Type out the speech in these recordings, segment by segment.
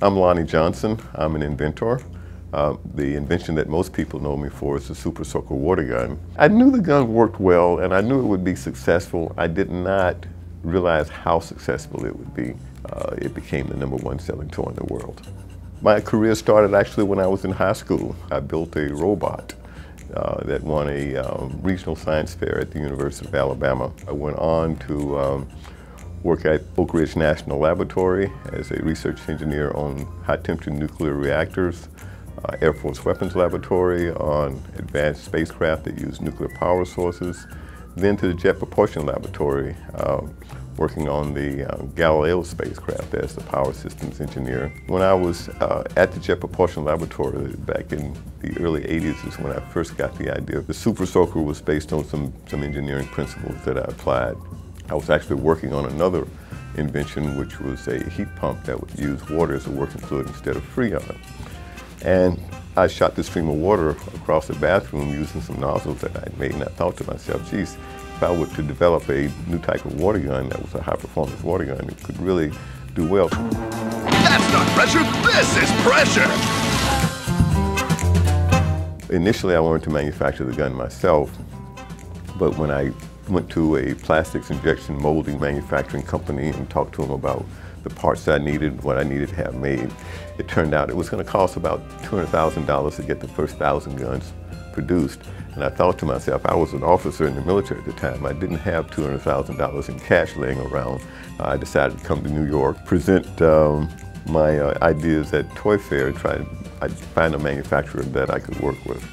I'm Lonnie Johnson. I'm an inventor. Uh, the invention that most people know me for is the Super Soaker water gun. I knew the gun worked well and I knew it would be successful. I did not realize how successful it would be. Uh, it became the number one selling toy in the world. My career started actually when I was in high school. I built a robot uh, that won a um, regional science fair at the University of Alabama. I went on to um, work at Oak Ridge National Laboratory as a research engineer on high temperature nuclear reactors, uh, Air Force Weapons Laboratory on advanced spacecraft that use nuclear power sources, then to the Jet Propulsion Laboratory, uh, working on the uh, Galileo spacecraft as the power systems engineer. When I was uh, at the Jet Propulsion Laboratory back in the early 80s is when I first got the idea. The Super Soaker was based on some, some engineering principles that I applied. I was actually working on another invention, which was a heat pump that would use water as a working fluid instead of Freon. And I shot this stream of water across the bathroom using some nozzles that I made, and I thought to myself, geez, if I were to develop a new type of water gun that was a high-performance water gun, it could really do well. That's not pressure, this is pressure! Initially, I wanted to manufacture the gun myself, but when I went to a plastics injection molding manufacturing company and talked to them about the parts that I needed, what I needed to have made. It turned out it was going to cost about $200,000 to get the first thousand guns produced. And I thought to myself, I was an officer in the military at the time. I didn't have $200,000 in cash laying around. I decided to come to New York, present um, my uh, ideas at Toy Fair, try to find a manufacturer that I could work with.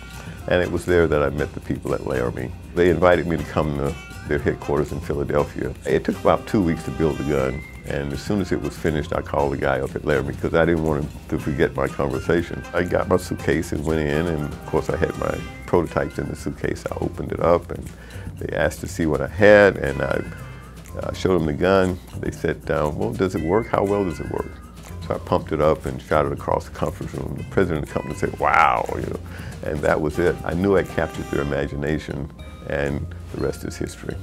And it was there that I met the people at Larami. They invited me to come to their headquarters in Philadelphia. It took about two weeks to build the gun. And as soon as it was finished, I called the guy up at Larami because I didn't want him to forget my conversation. I got my suitcase and went in, and of course I had my prototypes in the suitcase. I opened it up, and they asked to see what I had, and I uh, showed them the gun. They said, uh, well, does it work? How well does it work? So I pumped it up and shot it across the conference room. The president of the company said, wow, you know, and that was it. I knew I captured their imagination, and the rest is history.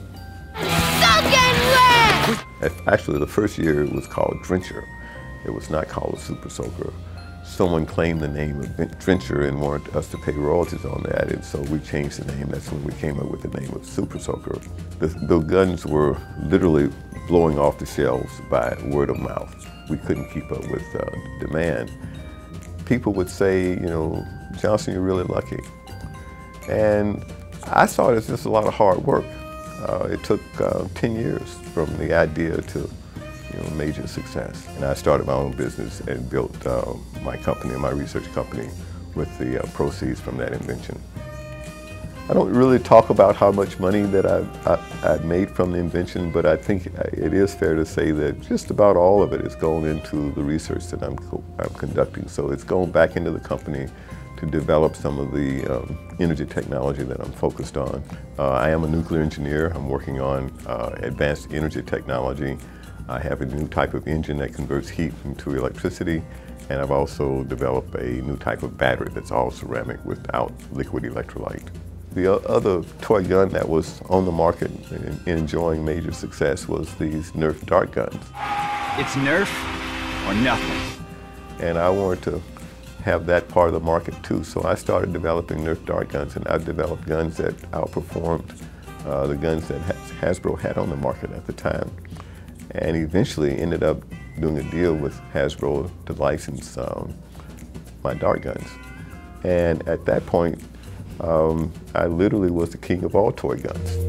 Actually, the first year it was called Drencher. It was not called a Super Soaker. Someone claimed the name of Drencher and wanted us to pay royalties on that, and so we changed the name. That's when we came up with the name of Super Soaker. The, the guns were literally blowing off the shelves by word of mouth. We couldn't keep up with uh, demand. People would say, you know, Johnson, you're really lucky. And I saw it as just a lot of hard work. Uh, it took uh, 10 years from the idea to you know, major success. And I started my own business and built uh, my company, my research company, with the uh, proceeds from that invention. I don't really talk about how much money that I've, I, have made from the invention, but I think it is fair to say that just about all of it is going into the research that I'm, I'm conducting. So it's going back into the company to develop some of the um, energy technology that I'm focused on. Uh, I am a nuclear engineer. I'm working on uh, advanced energy technology. I have a new type of engine that converts heat into electricity, and I've also developed a new type of battery that's all ceramic without liquid electrolyte. The other toy gun that was on the market and enjoying major success was these Nerf dart guns. It's Nerf or nothing. And I wanted to have that part of the market too. So I started developing Nerf dart guns, and I've developed guns that outperformed uh, the guns that Hasbro had on the market at the time. And eventually ended up doing a deal with Hasbro to license um, my dart guns. And at that point, um, I literally was the king of all toy guns.